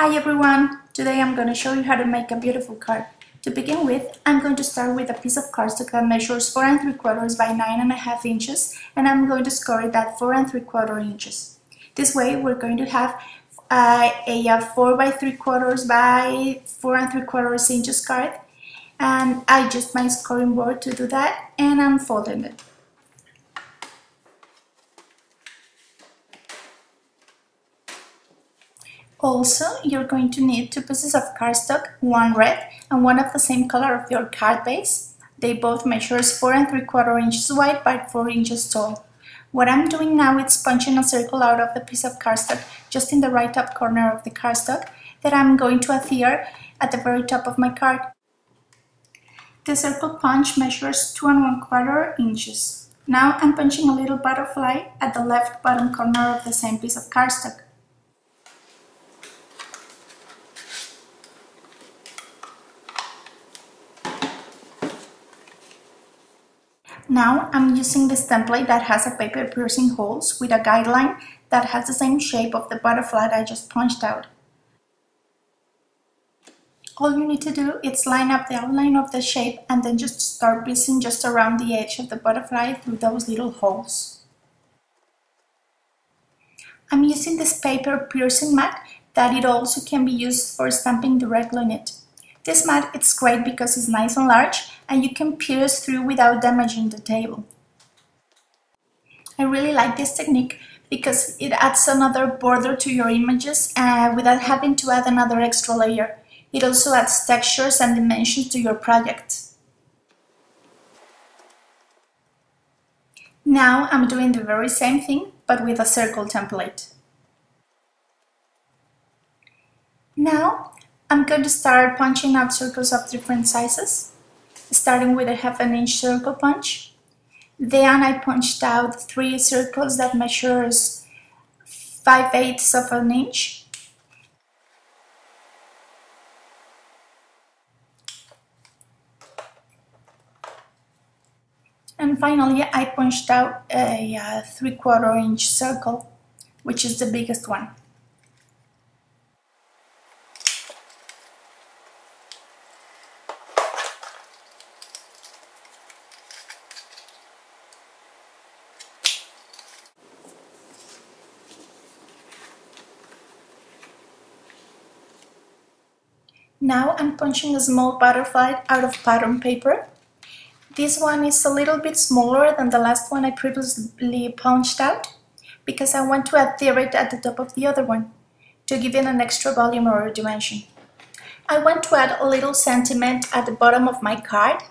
Hi everyone! Today I'm going to show you how to make a beautiful card. To begin with, I'm going to start with a piece of cardstock that measures 4 and 3 quarters by 9 and a half inches and I'm going to score it at 4 and 3 quarter inches. This way we're going to have uh, a, a 4 by 3 quarters by 4 and 3 quarters inches card and I just my scoring board to do that and I'm folding it. Also, you're going to need two pieces of cardstock, one red and one of the same color of your card base. They both measure 4 and 3 quarter inches wide by 4 inches tall. What I'm doing now is punching a circle out of the piece of cardstock just in the right top corner of the cardstock that I'm going to adhere at the very top of my card. The circle punch measures 2 and 1 quarter inches. Now I'm punching a little butterfly at the left bottom corner of the same piece of cardstock. Now I'm using this template that has a paper piercing holes with a guideline that has the same shape of the butterfly I just punched out. All you need to do is line up the outline of the shape and then just start piecing just around the edge of the butterfly through those little holes. I'm using this paper piercing mat that it also can be used for stamping directly on it. This mat it's great because it's nice and large and you can pierce through without damaging the table. I really like this technique because it adds another border to your images uh, without having to add another extra layer. It also adds textures and dimensions to your project. Now I'm doing the very same thing but with a circle template. Now I'm going to start punching out circles of different sizes, starting with a half an inch circle punch. Then I punched out three circles that measures 5 eighths of an inch. And finally I punched out a, a 3 quarter inch circle, which is the biggest one. Now I'm punching a small butterfly out of pattern paper. This one is a little bit smaller than the last one I previously punched out because I want to adhere it at the top of the other one to give it an extra volume or dimension. I want to add a little sentiment at the bottom of my card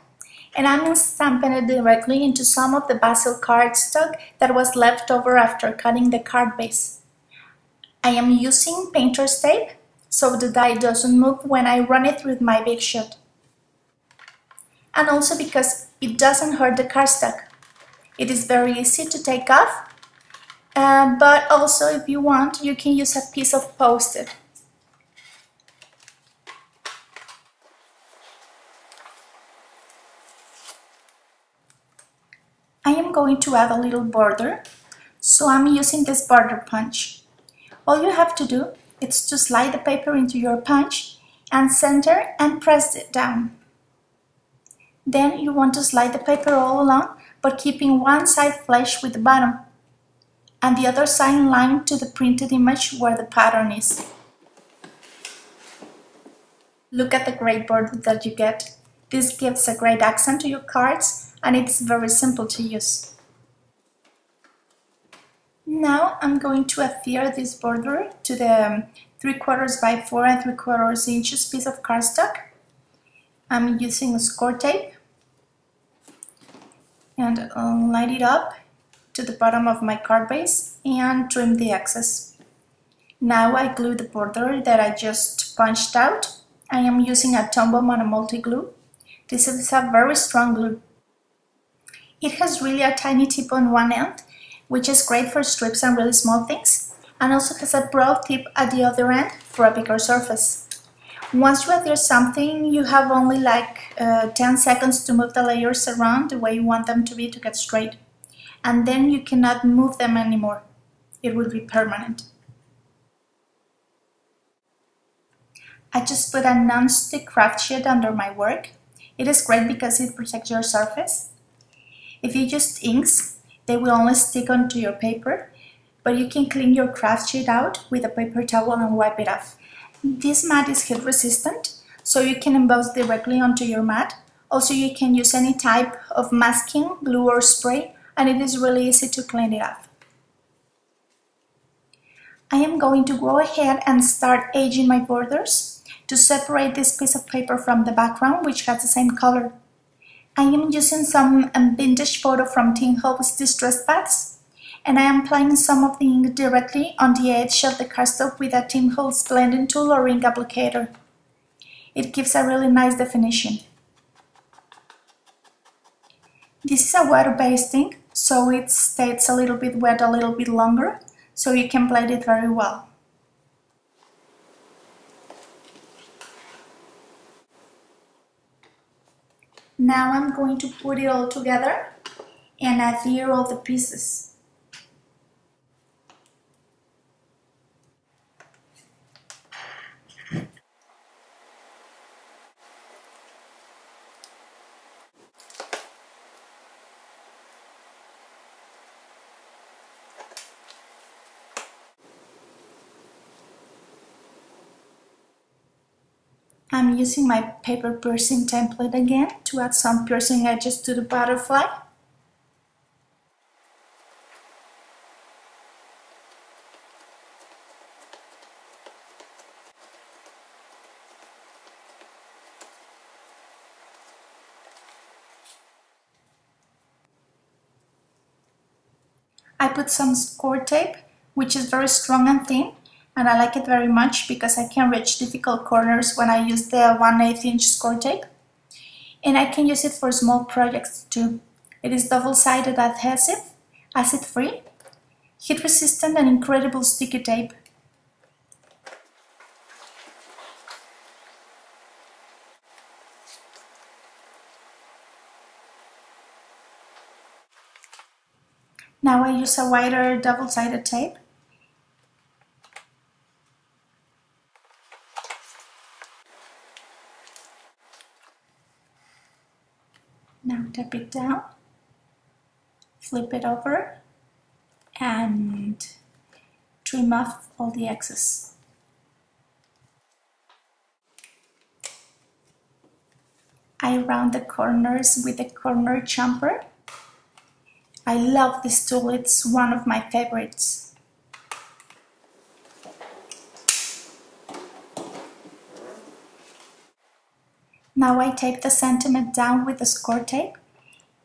and I'm stamping it directly into some of the basil cardstock that was left over after cutting the card base. I am using painter's tape so the die doesn't move when I run it through my Big Shot. And also because it doesn't hurt the cardstock. It is very easy to take off, uh, but also if you want, you can use a piece of post-it. I am going to add a little border, so I'm using this border punch. All you have to do it's to slide the paper into your punch and center and press it down. Then you want to slide the paper all along, but keeping one side flush with the bottom and the other side in line to the printed image where the pattern is. Look at the great border that you get. This gives a great accent to your cards and it's very simple to use. Now I'm going to adhere this border to the um, 3 quarters by 4 and 3 quarters inches piece of cardstock. I'm using a score tape and I'll line it up to the bottom of my card base and trim the excess. Now I glue the border that I just punched out. I am using a Tombow multi-glue. This is a very strong glue. It has really a tiny tip on one end which is great for strips and really small things, and also has a broad tip at the other end for a bigger surface. Once you adhere something, you have only like uh, 10 seconds to move the layers around the way you want them to be to get straight. And then you cannot move them anymore. It will be permanent. I just put a non-stick craft sheet under my work. It is great because it protects your surface. If you use inks, they will only stick onto your paper, but you can clean your craft sheet out with a paper towel and wipe it off. This mat is heat resistant, so you can emboss directly onto your mat. Also, you can use any type of masking, glue or spray, and it is really easy to clean it off. I am going to go ahead and start aging my borders to separate this piece of paper from the background, which has the same color. I am using some um, vintage photo from Tim Holtz distress pads and I am applying some of the ink directly on the edge of the cardstock with a Tim Holtz blending tool or ink applicator. It gives a really nice definition. This is a water-based ink, so it stays a little bit wet a little bit longer, so you can blend it very well. Now I'm going to put it all together and adhere all the pieces. I'm using my paper piercing template again to add some piercing edges to the butterfly. I put some score tape, which is very strong and thin, and I like it very much because I can reach difficult corners when I use the 1 8 inch score tape. And I can use it for small projects too. It is double-sided adhesive, acid-free, heat-resistant and incredible sticky tape. Now I use a wider double-sided tape Now tap down, flip it over, and trim off all the excess. I round the corners with a corner chomper. I love this tool, it's one of my favorites. Now I tape the sentiment down with the score tape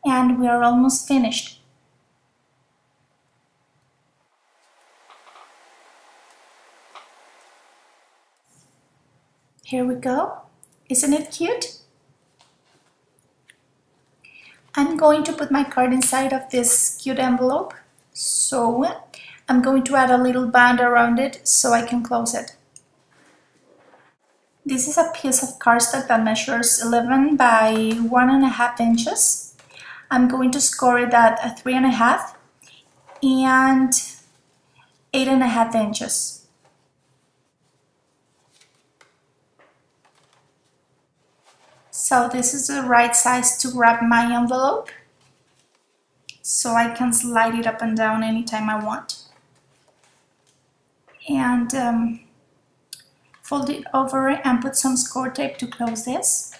and we are almost finished. Here we go. Isn't it cute? I'm going to put my card inside of this cute envelope. So I'm going to add a little band around it so I can close it. This is a piece of cardstock that measures 11 by one and a half inches. I'm going to score it at a three and a half and eight and a half inches. So this is the right size to grab my envelope so I can slide it up and down anytime I want. And um, fold it over and put some score tape to close this.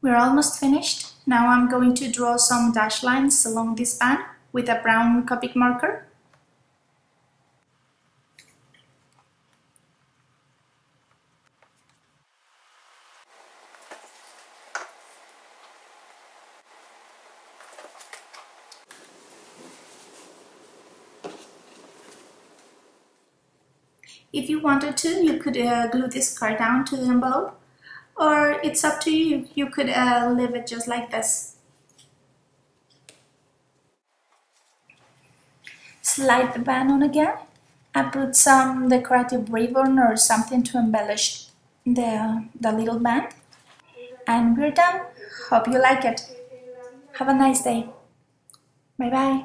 We're almost finished. Now I'm going to draw some dash lines along this band with a brown Copic marker. If you wanted to, you could uh, glue this card down to the envelope or it's up to you. You could uh, leave it just like this. Slide the band on again and put some decorative ribbon or something to embellish the, the little band. And we're done. Hope you like it. Have a nice day. Bye bye.